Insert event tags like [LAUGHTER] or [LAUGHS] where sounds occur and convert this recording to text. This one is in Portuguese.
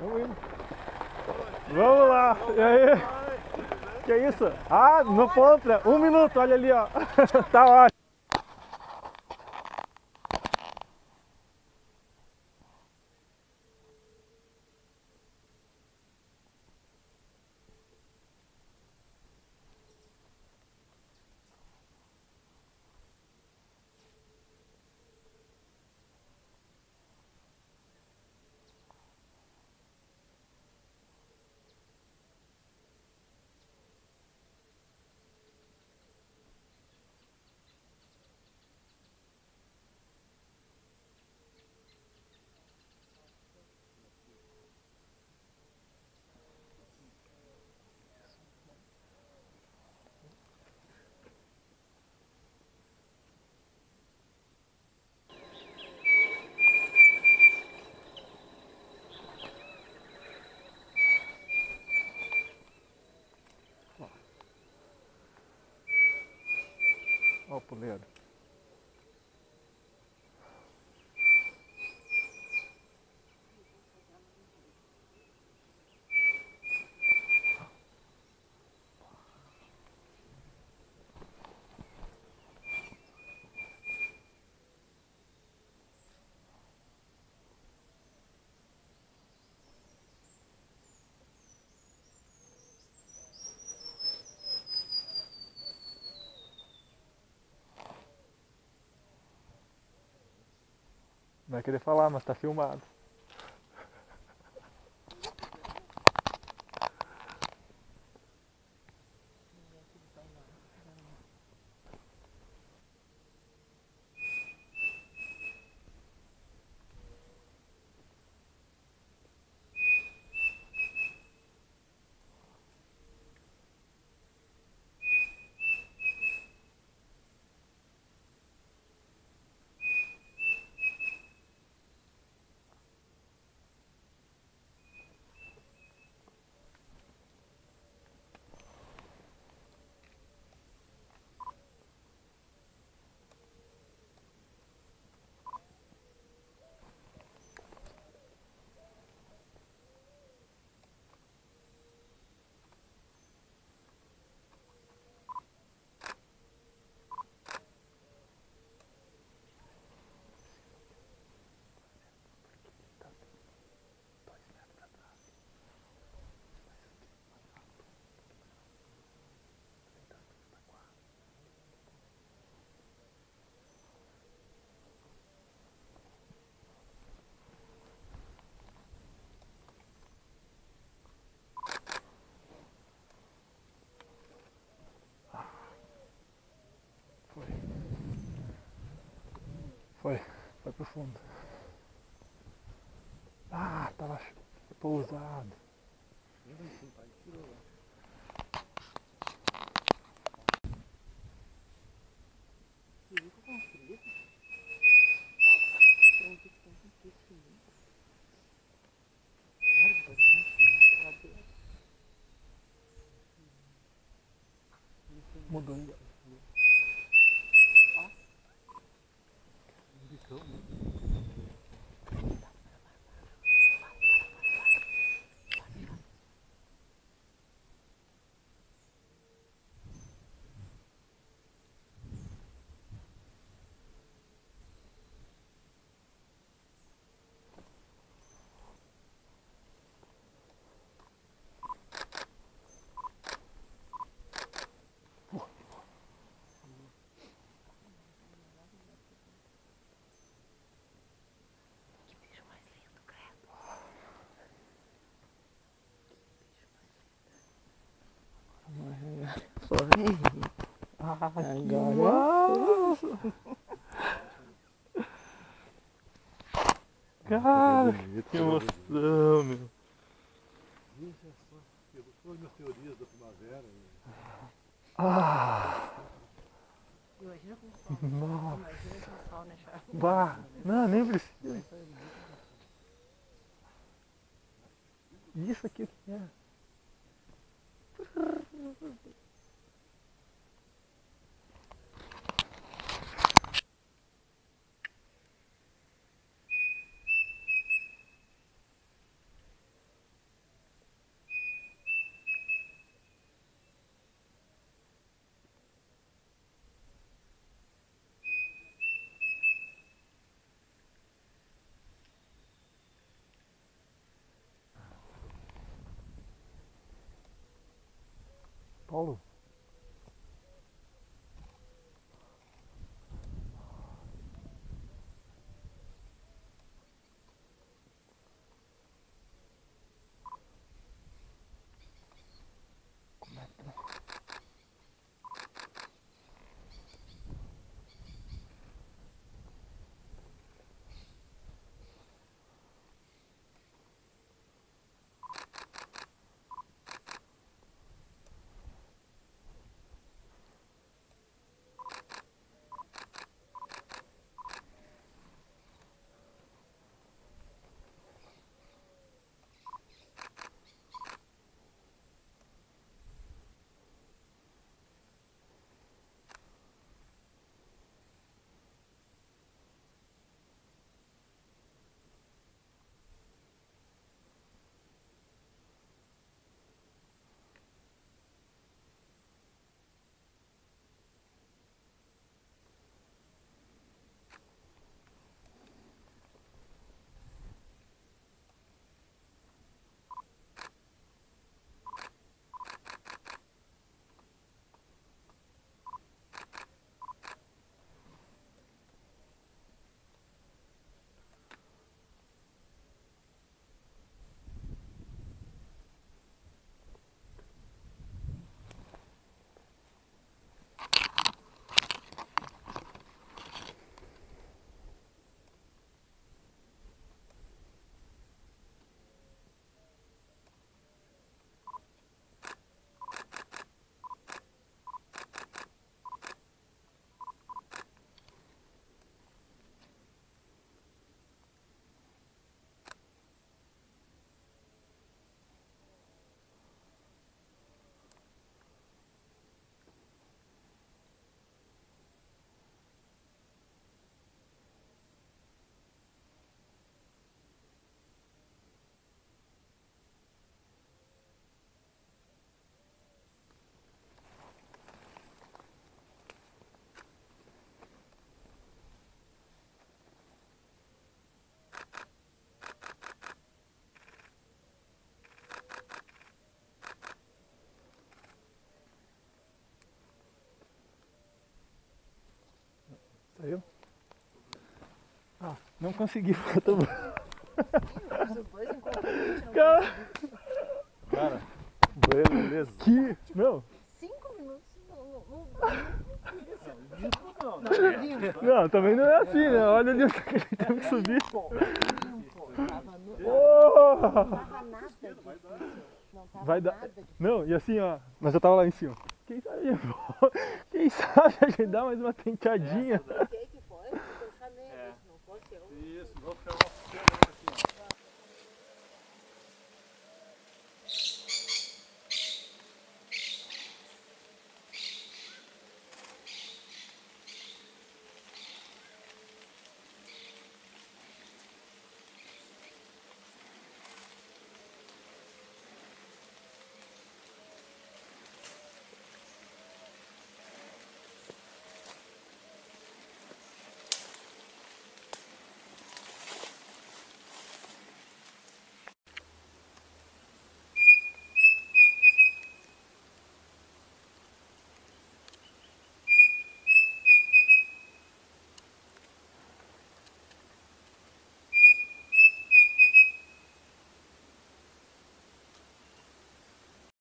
Vamos indo. Vamos lá. E aí? Que isso? Ah, no ponto. Um minuto, olha ali, ó. [LAUGHS] tá ótimo. Ó Vai querer falar, mas tá filmado. Foi, foi pro fundo. Ah, tava pousado. Mudou ainda. Cool. Agora. Cara, que emoção, meu. Veja só, eu sou minhas teorias da primavera. Ah, Imagina com sol. nossa. Imagina com sol, né, Charles? Bah, não, nem precisa. Isso aqui o que é? Saiu? Ah, não consegui. Os dois inconvenientes não Cara, Cara, beleza. que. Não, Cinco minutos não, não, não, Não, não, também não é assim, né? Olha ali o que a gente teve que subir. Oh! Vai dar-. Não, e assim, ó. Mas eu tava lá em cima. Quem sabe, [LAUGHS] quem sabe a gente dá mais uma tentadinha. Essa